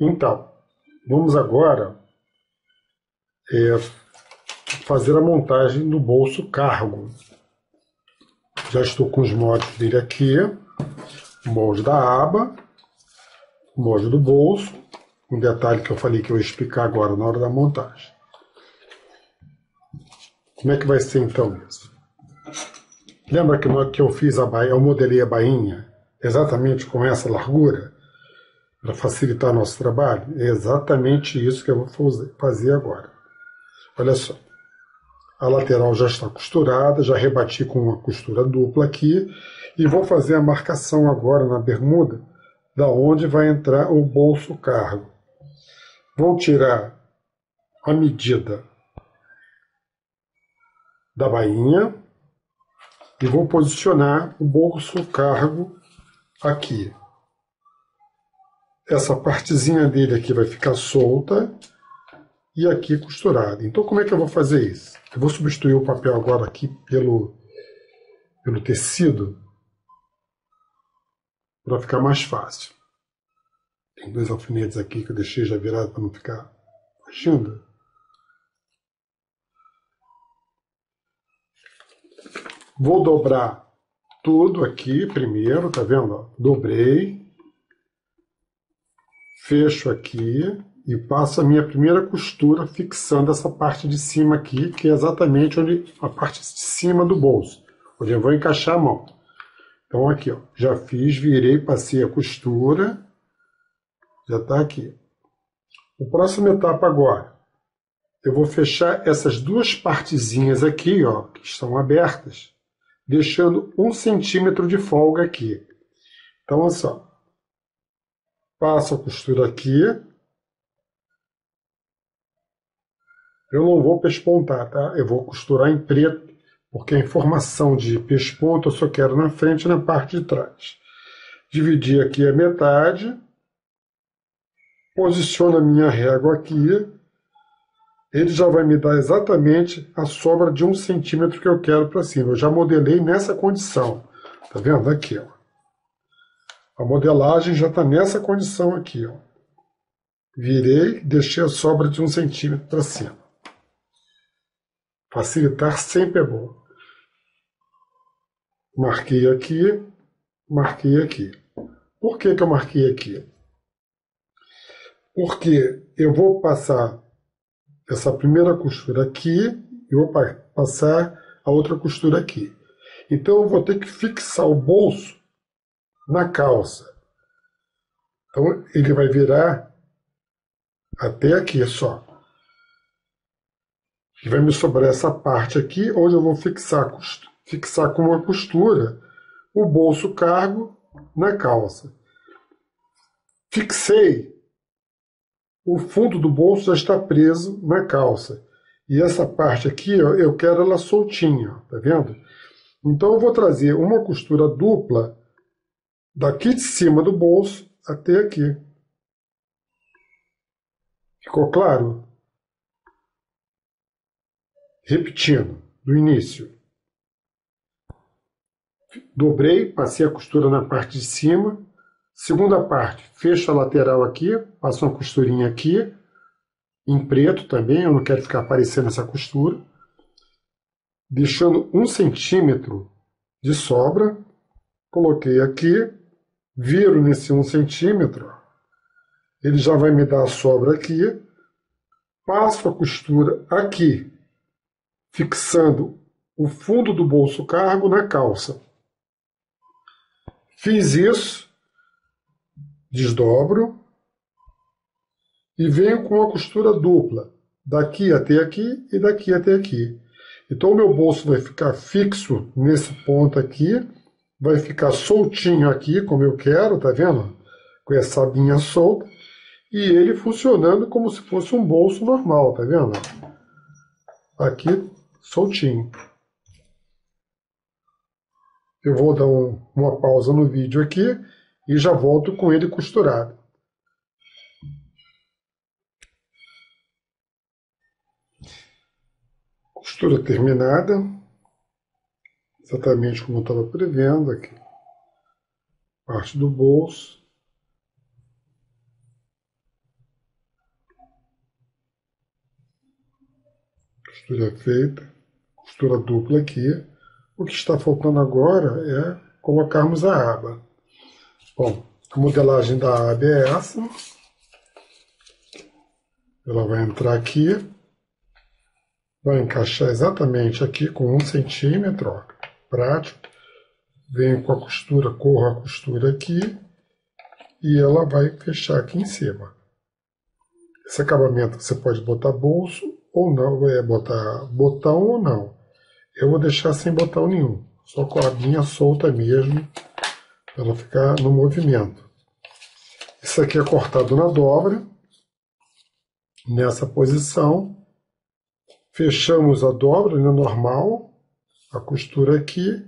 Então, vamos agora é, fazer a montagem do bolso cargo. Já estou com os moldes dele aqui, o molde da aba, o molde do bolso, um detalhe que eu falei que eu ia explicar agora na hora da montagem. Como é que vai ser então isso? Lembra que, que eu fiz a bainha, eu modelei a bainha exatamente com essa largura? Para facilitar nosso trabalho? É exatamente isso que eu vou fazer agora. Olha só. A lateral já está costurada, já rebati com uma costura dupla aqui e vou fazer a marcação agora na bermuda da onde vai entrar o bolso cargo. Vou tirar a medida da bainha e vou posicionar o bolso cargo aqui. Essa partezinha dele aqui vai ficar solta e aqui costurada. Então como é que eu vou fazer isso? Eu vou substituir o papel agora aqui pelo, pelo tecido para ficar mais fácil. Tem dois alfinetes aqui que eu deixei já virado para não ficar fugindo. Vou dobrar tudo aqui primeiro, tá vendo? Dobrei, fecho aqui e passo a minha primeira costura fixando essa parte de cima aqui, que é exatamente onde a parte de cima do bolso, onde eu vou encaixar a mão. Então aqui, ó, já fiz, virei, passei a costura, já está aqui. O próximo etapa agora, eu vou fechar essas duas partezinhas aqui, ó, que estão abertas, deixando um centímetro de folga aqui. Então, olha só. Passo a costura aqui. Eu não vou pespontar, tá? Eu vou costurar em preto, porque a informação de pesponto eu só quero na frente e na parte de trás. Dividir aqui a metade. Posiciono a minha régua aqui ele já vai me dar exatamente a sobra de um centímetro que eu quero para cima. Eu já modelei nessa condição. Tá vendo? Aqui, ó. A modelagem já está nessa condição aqui, ó. Virei, deixei a sobra de um centímetro para cima. Facilitar sempre é bom. Marquei aqui, marquei aqui. Por que, que eu marquei aqui? Porque eu vou passar essa primeira costura aqui e vou passar a outra costura aqui. Então eu vou ter que fixar o bolso na calça. Então ele vai virar até aqui só. E vai me sobrar essa parte aqui, onde eu vou fixar, fixar com uma costura o bolso cargo na calça. Fixei o fundo do bolso já está preso na calça. E essa parte aqui, ó, eu quero ela soltinha, tá vendo? Então eu vou trazer uma costura dupla daqui de cima do bolso até aqui. Ficou claro? Repetindo, do início. Dobrei, passei a costura na parte de cima, Segunda parte, fecho a lateral aqui, passo uma costurinha aqui, em preto também, eu não quero ficar aparecendo essa costura. Deixando um centímetro de sobra, coloquei aqui, viro nesse um centímetro, ele já vai me dar a sobra aqui, passo a costura aqui, fixando o fundo do bolso cargo na calça. Fiz isso, desdobro e venho com uma costura dupla, daqui até aqui e daqui até aqui. Então o meu bolso vai ficar fixo nesse ponto aqui, vai ficar soltinho aqui, como eu quero, tá vendo? Com essa abinha solta, e ele funcionando como se fosse um bolso normal, tá vendo? Aqui, soltinho. Eu vou dar um, uma pausa no vídeo aqui e já volto com ele costurado. Costura terminada, exatamente como eu estava prevendo aqui. Parte do bolso. Costura feita, costura dupla aqui. O que está faltando agora é colocarmos a aba. Bom, a modelagem da aba é essa. Ela vai entrar aqui, vai encaixar exatamente aqui com um centímetro, ó prático. Venho com a costura, corro a costura aqui e ela vai fechar aqui em cima. Esse acabamento você pode botar bolso ou não, é botar botão ou não. Eu vou deixar sem botão nenhum, só com a linha solta mesmo, para ela ficar no movimento. Isso aqui é cortado na dobra, nessa posição. Fechamos a dobra né, normal, a costura aqui,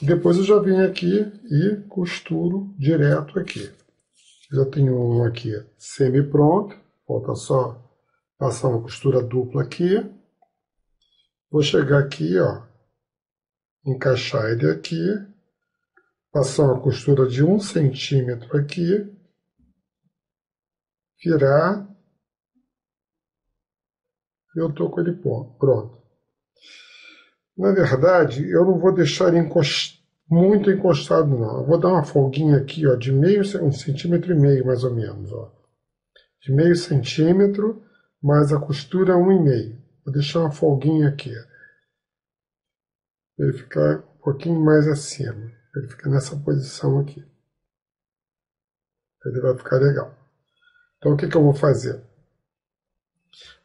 e depois eu já venho aqui e costuro direto aqui. Já tenho um aqui semi-pronto, falta só passar uma costura dupla aqui. Vou chegar aqui, ó, encaixar ele aqui, passar uma costura de um centímetro aqui, virar, e eu tô com ele pronto. Na verdade, eu não vou deixar muito encostado, não. Eu vou dar uma folguinha aqui, ó, de meio, um centímetro e meio, mais ou menos, ó. De meio centímetro, mais a costura um e meio. Vou deixar uma folguinha aqui ele ficar um pouquinho mais acima. Ele fica nessa posição aqui. Ele vai ficar legal. Então o que, que eu vou fazer? Vou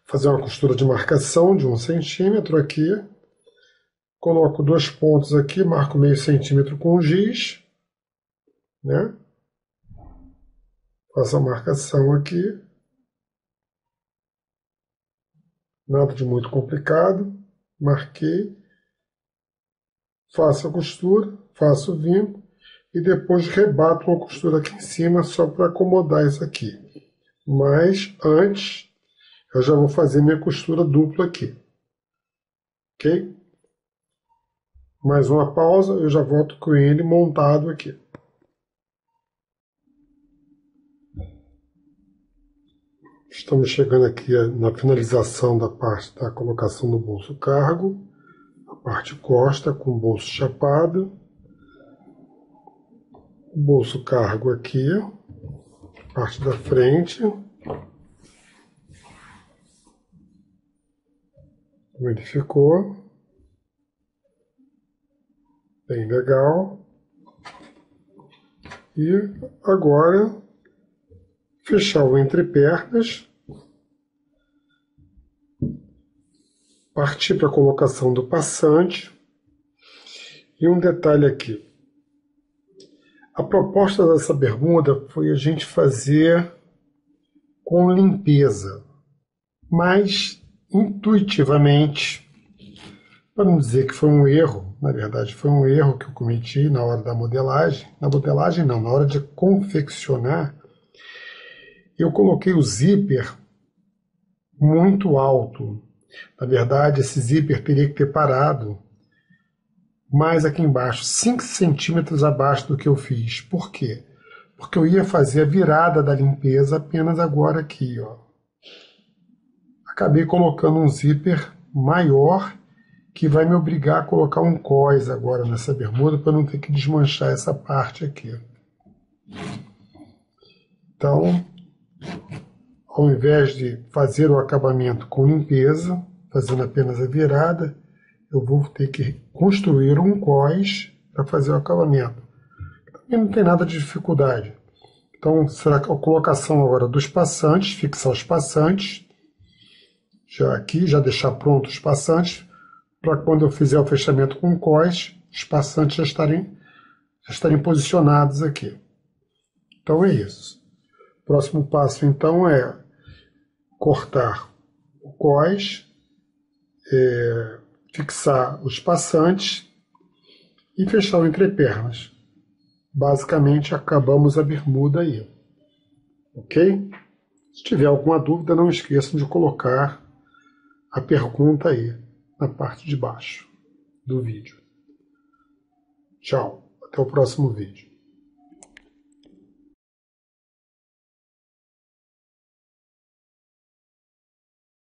fazer uma costura de marcação de um centímetro aqui. Coloco dois pontos aqui, marco meio centímetro com giz. Né? Faço a marcação aqui. Nada de muito complicado. Marquei faço a costura, faço o vinco e depois rebato uma costura aqui em cima só para acomodar isso aqui. Mas antes eu já vou fazer minha costura dupla aqui. Ok? Mais uma pausa, eu já volto com ele montado aqui. Estamos chegando aqui na finalização da parte da colocação do bolso cargo parte costa com bolso chapado, bolso cargo aqui, parte da frente. Como ele ficou. Bem legal. E agora fechar o entrepernas partir para a colocação do passante. E um detalhe aqui. A proposta dessa bermuda foi a gente fazer com limpeza, mas intuitivamente, para não dizer que foi um erro, na verdade foi um erro que eu cometi na hora da modelagem, na modelagem não, na hora de confeccionar, eu coloquei o zíper muito alto, na verdade, esse zíper teria que ter parado mais aqui embaixo, 5 centímetros abaixo do que eu fiz. Por quê? Porque eu ia fazer a virada da limpeza apenas agora aqui. Ó. Acabei colocando um zíper maior que vai me obrigar a colocar um cós agora nessa bermuda para não ter que desmanchar essa parte aqui. Então, ao invés de fazer o acabamento com limpeza, fazendo apenas a virada, eu vou ter que construir um cós para fazer o acabamento. Também não tem nada de dificuldade. Então, será que a colocação agora dos passantes, fixar os passantes, já aqui, já deixar prontos os passantes, para quando eu fizer o fechamento com o cós, os passantes já estarem, já estarem posicionados aqui. Então é isso. O próximo passo, então, é cortar o cós, é, fixar os passantes e fechar o entrepernas. Basicamente, acabamos a bermuda aí. Ok? Se tiver alguma dúvida, não esqueçam de colocar a pergunta aí na parte de baixo do vídeo. Tchau, até o próximo vídeo.